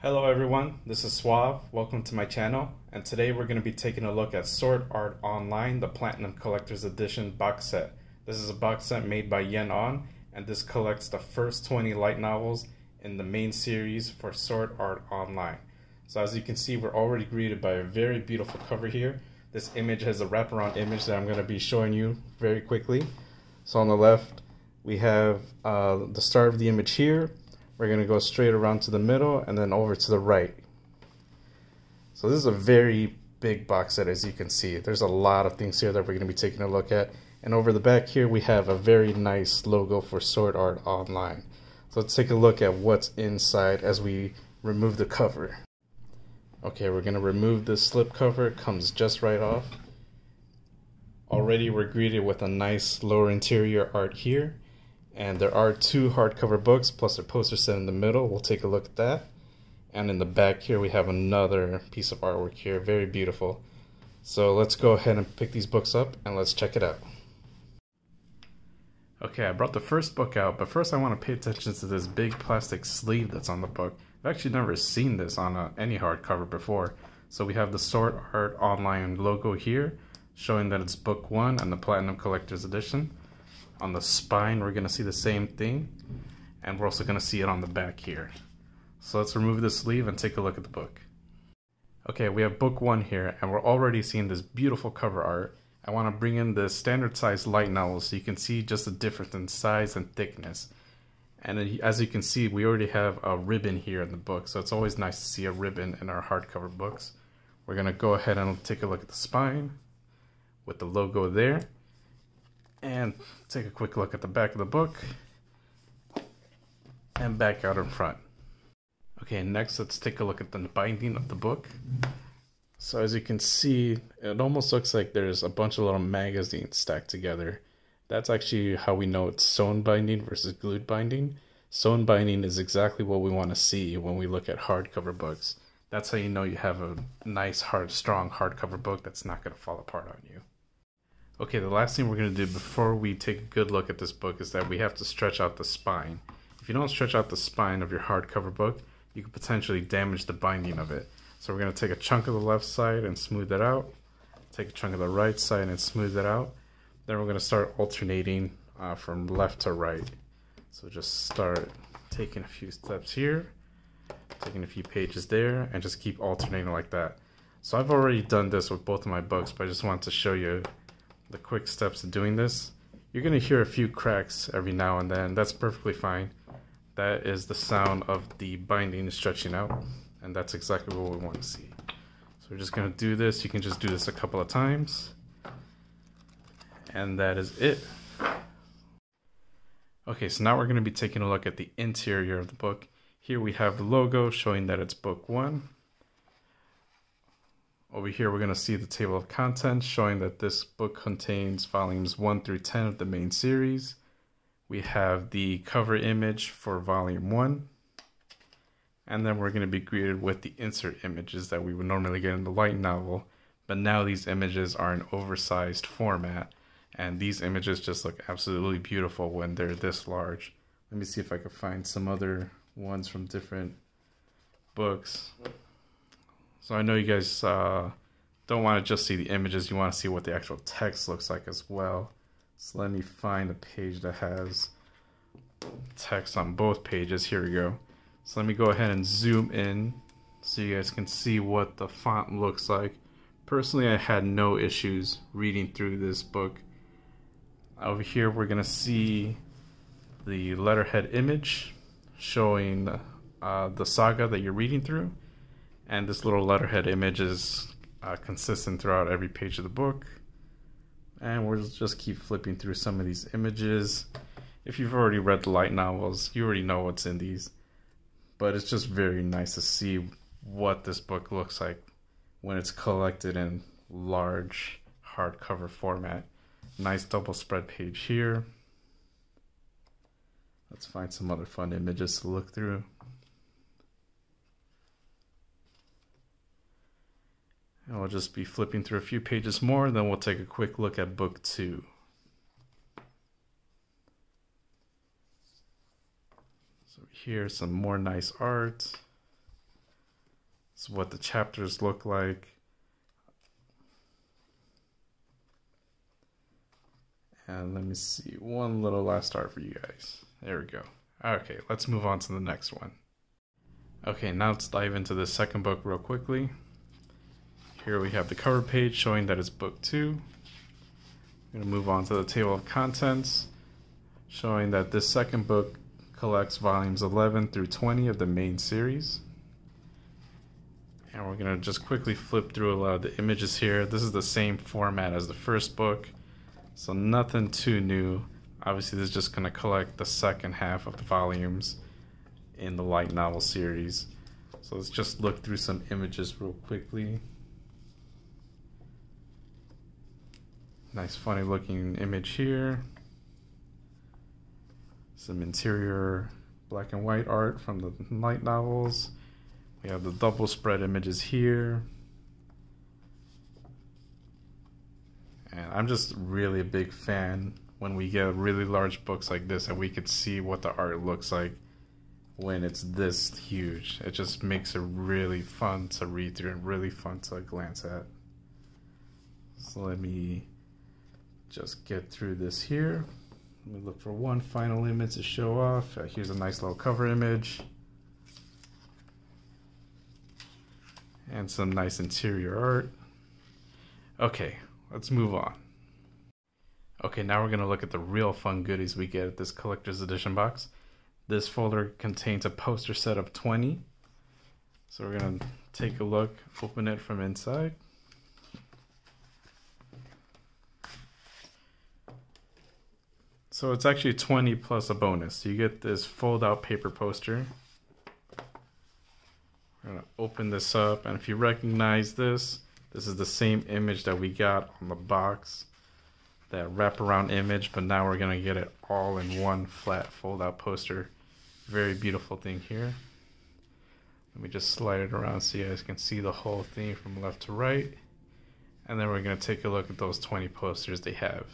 Hello everyone, this is Suave. Welcome to my channel, and today we're going to be taking a look at Sword Art Online, the Platinum Collector's Edition box set. This is a box set made by Yen On, and this collects the first 20 light novels in the main series for Sword Art Online. So as you can see, we're already greeted by a very beautiful cover here. This image has a wraparound image that I'm going to be showing you very quickly. So on the left, we have uh, the start of the image here, we're going to go straight around to the middle and then over to the right. So this is a very big box set as you can see. There's a lot of things here that we're going to be taking a look at. And over the back here we have a very nice logo for Sword Art Online. So let's take a look at what's inside as we remove the cover. Okay, we're going to remove this slip cover. It comes just right off. Already we're greeted with a nice lower interior art here. And there are two hardcover books plus a poster set in the middle. We'll take a look at that. And in the back here, we have another piece of artwork here. Very beautiful. So let's go ahead and pick these books up and let's check it out. Okay, I brought the first book out, but first I want to pay attention to this big plastic sleeve that's on the book. I've actually never seen this on a, any hardcover before. So we have the Sword Art Online logo here, showing that it's book one and the Platinum Collector's Edition. On the spine, we're going to see the same thing. And we're also going to see it on the back here. So let's remove the sleeve and take a look at the book. Okay, we have book one here, and we're already seeing this beautiful cover art. I want to bring in the standard size light novel so you can see just the difference in size and thickness. And as you can see, we already have a ribbon here in the book, so it's always nice to see a ribbon in our hardcover books. We're going to go ahead and take a look at the spine with the logo there and take a quick look at the back of the book and back out in front. Okay, next let's take a look at the binding of the book. So as you can see, it almost looks like there's a bunch of little magazines stacked together. That's actually how we know it's sewn binding versus glued binding. Sewn binding is exactly what we want to see when we look at hardcover books. That's how you know you have a nice, hard, strong hardcover book that's not going to fall apart on you. Okay, the last thing we're going to do before we take a good look at this book is that we have to stretch out the spine. If you don't stretch out the spine of your hardcover book, you could potentially damage the binding of it. So we're going to take a chunk of the left side and smooth it out. Take a chunk of the right side and smooth it out. Then we're going to start alternating uh, from left to right. So just start taking a few steps here, taking a few pages there, and just keep alternating like that. So I've already done this with both of my books, but I just wanted to show you the quick steps of doing this. You're going to hear a few cracks every now and then. That's perfectly fine. That is the sound of the binding stretching out. And that's exactly what we want to see. So we're just going to do this. You can just do this a couple of times. And that is it. Okay, so now we're going to be taking a look at the interior of the book. Here we have the logo showing that it's book one. Over here, we're going to see the table of contents showing that this book contains volumes 1 through 10 of the main series. We have the cover image for volume 1. And then we're going to be greeted with the insert images that we would normally get in the light novel. But now these images are in oversized format. And these images just look absolutely beautiful when they're this large. Let me see if I can find some other ones from different books. So I know you guys uh, don't want to just see the images, you want to see what the actual text looks like as well. So let me find a page that has text on both pages. Here we go. So let me go ahead and zoom in so you guys can see what the font looks like. Personally, I had no issues reading through this book. Over here, we're going to see the letterhead image showing uh, the saga that you're reading through and this little letterhead image is uh, consistent throughout every page of the book. And we'll just keep flipping through some of these images. If you've already read the light novels you already know what's in these. But it's just very nice to see what this book looks like when it's collected in large hardcover format. Nice double spread page here. Let's find some other fun images to look through And we'll just be flipping through a few pages more, then we'll take a quick look at book two. So here's some more nice art. Is what the chapters look like. And let me see one little last art for you guys. There we go. Okay, let's move on to the next one. Okay, now let's dive into the second book real quickly. Here we have the cover page showing that it's book two. I'm going to move on to the table of contents showing that this second book collects volumes 11 through 20 of the main series. And we're going to just quickly flip through a lot of the images here. This is the same format as the first book, so nothing too new. Obviously, this is just going to collect the second half of the volumes in the light novel series. So let's just look through some images real quickly. Nice funny looking image here. Some interior black and white art from the light novels. We have the double spread images here. And I'm just really a big fan when we get really large books like this and we could see what the art looks like when it's this huge. It just makes it really fun to read through and really fun to glance at. So let me just get through this here. Let me look for one final image to show off. Uh, here's a nice little cover image. And some nice interior art. Okay, let's move on. Okay, now we're going to look at the real fun goodies we get at this collector's edition box. This folder contains a poster set of 20. So we're going to take a look, open it from inside. So it's actually 20 plus a bonus. You get this fold out paper poster. We're to open this up and if you recognize this, this is the same image that we got on the box that wraparound image, but now we're gonna get it all in one flat fold out poster. Very beautiful thing here. Let me just slide it around so you guys can see the whole thing from left to right. And then we're gonna take a look at those 20 posters they have.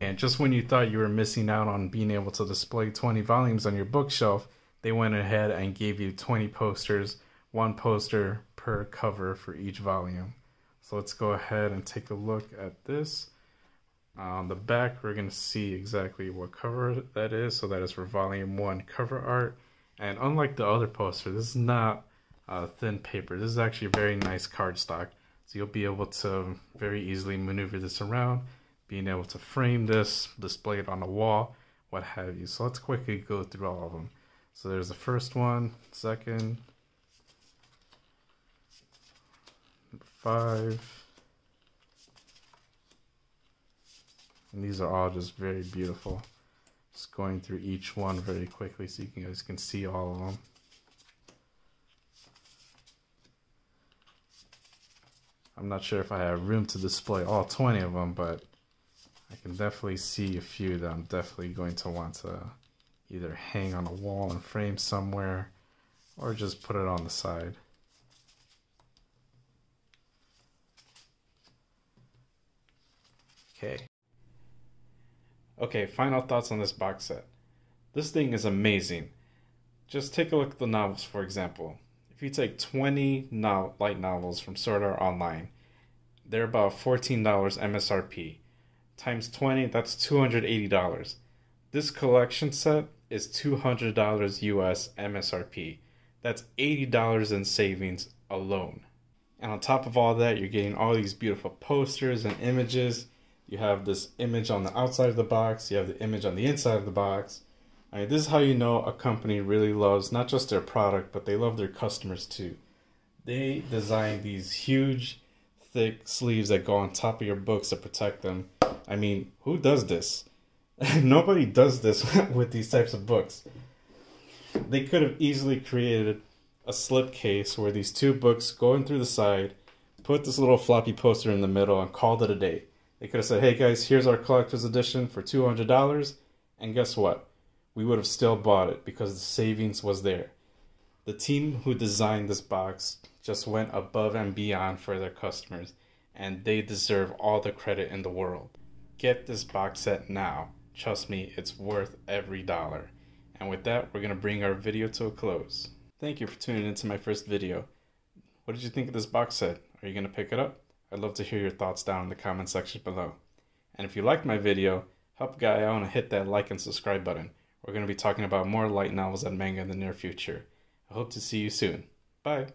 And just when you thought you were missing out on being able to display 20 volumes on your bookshelf, they went ahead and gave you 20 posters, one poster per cover for each volume. So let's go ahead and take a look at this. On the back, we're going to see exactly what cover that is. So that is for volume one cover art. And unlike the other poster, this is not uh, thin paper. This is actually very nice cardstock. So you'll be able to very easily maneuver this around, being able to frame this, display it on the wall, what have you. So let's quickly go through all of them. So there's the first one, second, five, And these are all just very beautiful. Just going through each one very quickly so you guys can see all of them. I'm not sure if I have room to display all 20 of them, but I can definitely see a few that I'm definitely going to want to either hang on a wall and frame somewhere or just put it on the side. Okay. Okay, final thoughts on this box set. This thing is amazing. Just take a look at the novels, for example. If you take 20 no light novels from Sword Art Online, they're about $14 MSRP. Times 20, that's $280. This collection set is $200 US MSRP. That's $80 in savings alone. And on top of all that, you're getting all these beautiful posters and images you have this image on the outside of the box, you have the image on the inside of the box. I mean, this is how you know a company really loves not just their product, but they love their customers too. They design these huge, thick sleeves that go on top of your books to protect them. I mean, who does this? Nobody does this with these types of books. They could have easily created a slip case where these two books go in through the side, put this little floppy poster in the middle, and called it a day. They could have said, hey guys, here's our collector's edition for $200. And guess what? We would have still bought it because the savings was there. The team who designed this box just went above and beyond for their customers, and they deserve all the credit in the world. Get this box set now. Trust me, it's worth every dollar. And with that, we're going to bring our video to a close. Thank you for tuning into my first video. What did you think of this box set? Are you going to pick it up? I'd love to hear your thoughts down in the comment section below. And if you liked my video, help Guy out and hit that like and subscribe button. We're going to be talking about more light novels and manga in the near future. I hope to see you soon. Bye.